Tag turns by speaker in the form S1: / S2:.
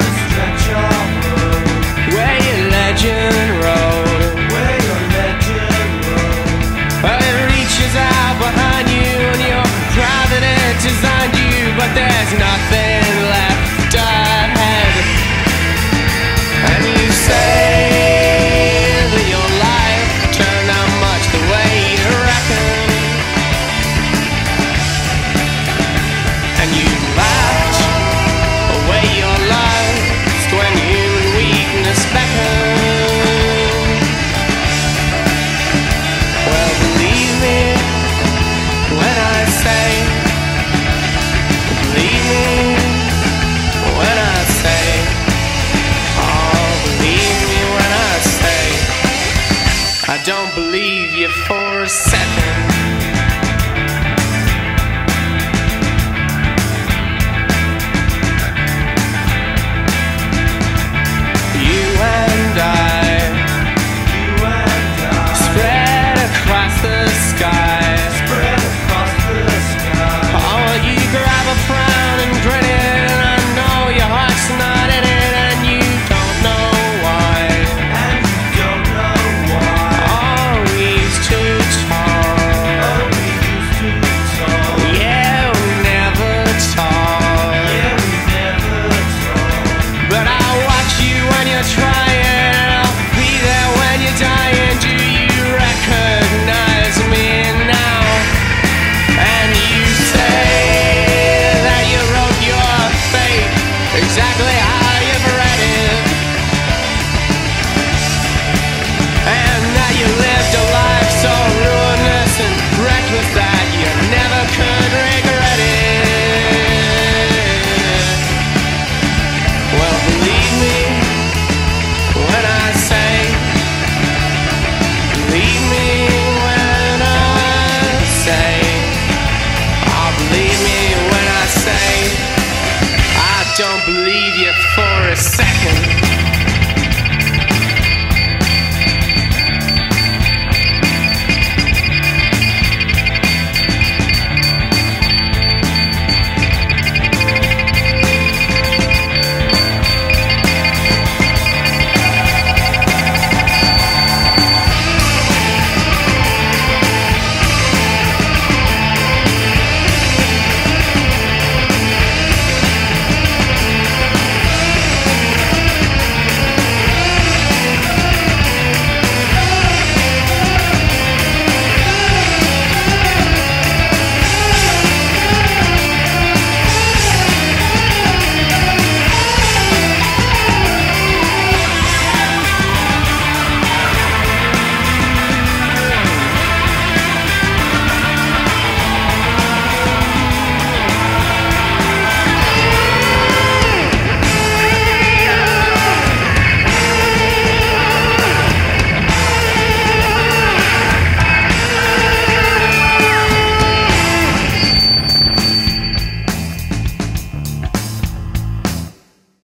S1: a stretch of road.
S2: Where your legend it reaches out behind you and your you, but there's nothing. when human weakness beckons. second.